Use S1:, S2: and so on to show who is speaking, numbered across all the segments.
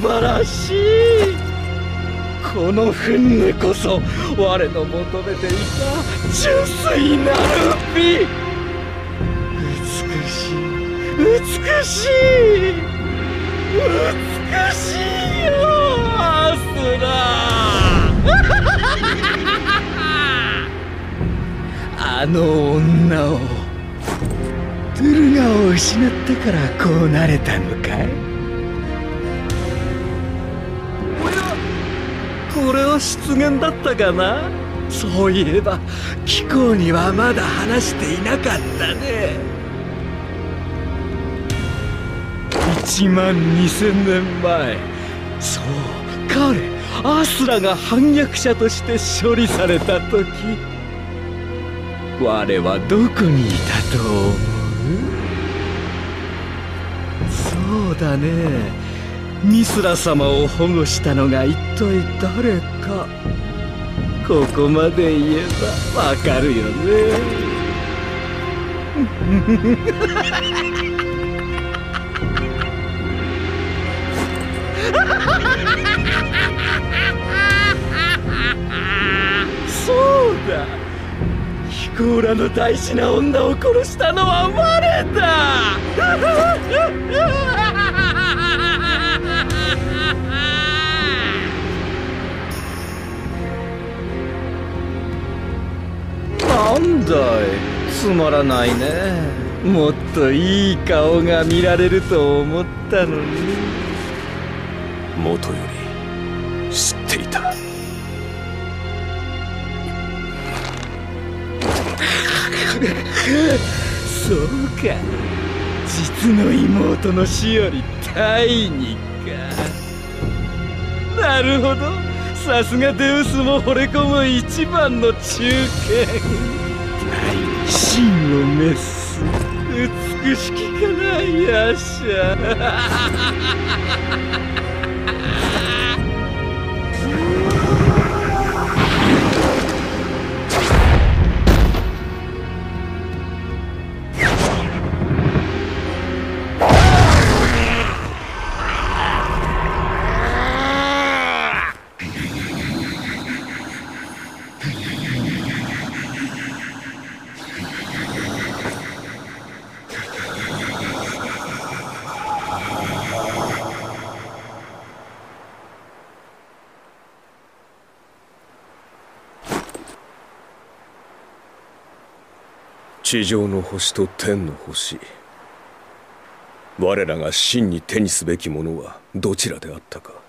S1: 晴らしい。この憤怒こそ我の求めていた純粋なる美美しい美しい。美しいよアスラ。あの女をトゥルガを失ったからこうなれたのかい？これは失言だったかな？そういえば貴公にはまだ話していなかったね。1万2000年前。そう彼アスラが反逆者として処理された時。我はどこにいたと思う？そうだね。ミスラ様を保護したのが一体誰か。ここまで言えばわかるよね。そうだ。コーラの大事な女を殺したのは我だ。なんだい？つまらないね。もっといい顔が見られると思ったのに。
S2: もとより知っていた。
S1: そうか。実の妹の死より大にか。なるほどさすがデウスも惚れ込む一番の中堅大真のメス美しきかなやしゃ
S2: 地上の星と天の星。我らが真に手にすべきものはどちらであったか。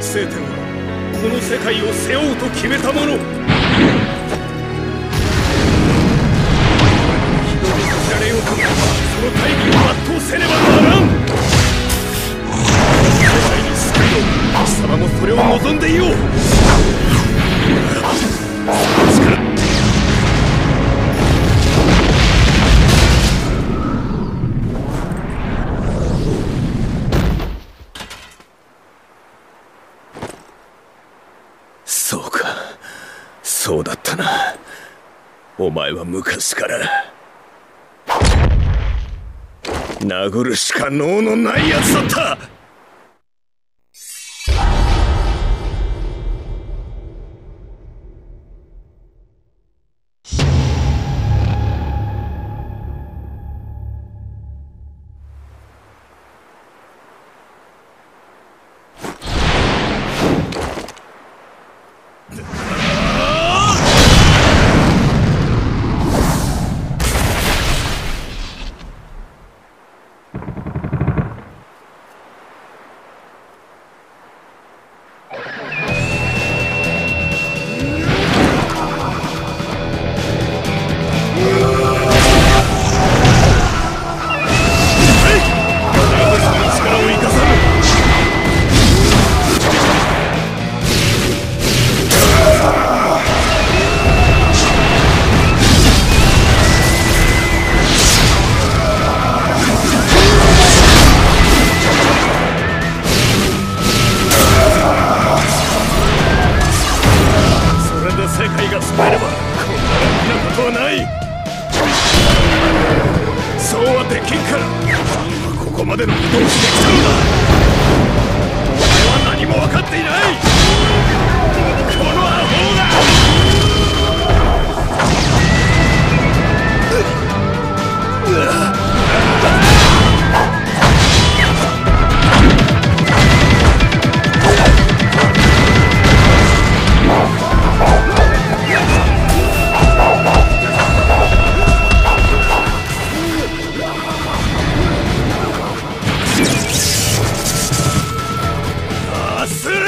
S2: 聖天はこの世界を背負うと決めたもの。前は昔から殴るしか能のないやつだった。アスラー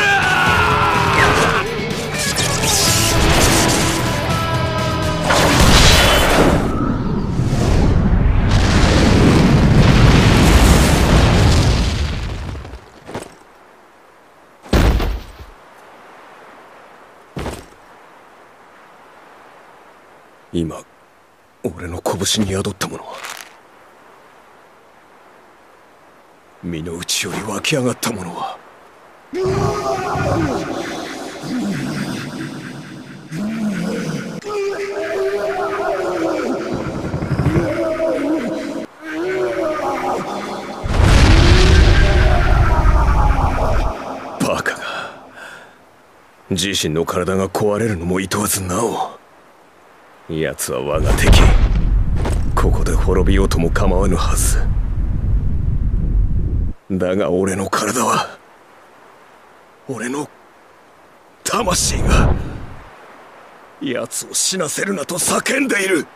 S2: 今俺の拳に宿ったものは身の内より湧き上がったものはバカが。自身の体が壊れるのも厭わずなお。奴は我が敵。ここで滅びようとも構わぬはず。だが俺の体は俺の魂が奴を死なせるなと叫んでいる。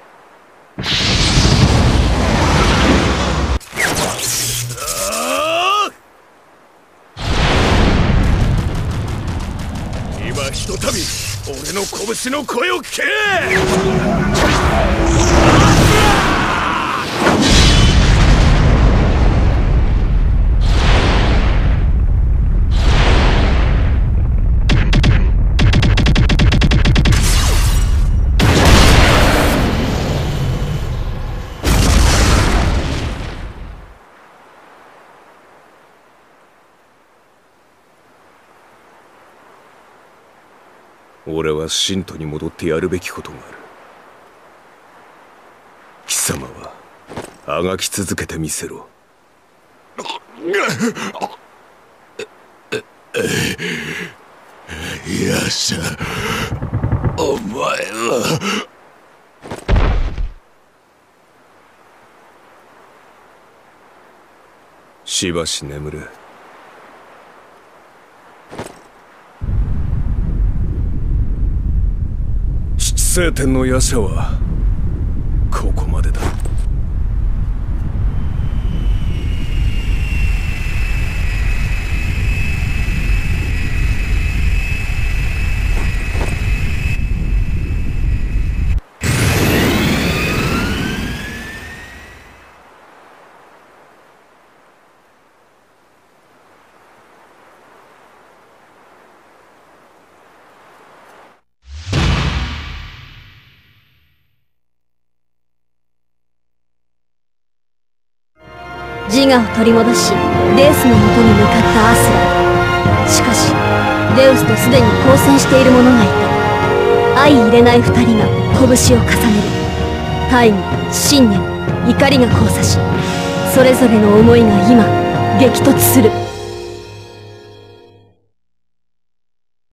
S2: 今ひとたび俺の拳の声を聞け！俺は信徒に戻ってやるべきことがある。貴様はあがき続けてみせろ。よっしゃお前は。しばし眠る聖天の夜叉はここまでだ
S3: 自我を取り戻しデウスのもとに向かったアスラ。しかしデウスとすでに交戦している者がいた。相入れない2人が拳を重ねる。大義信念怒りが交差しそれぞれの思いが今激突する。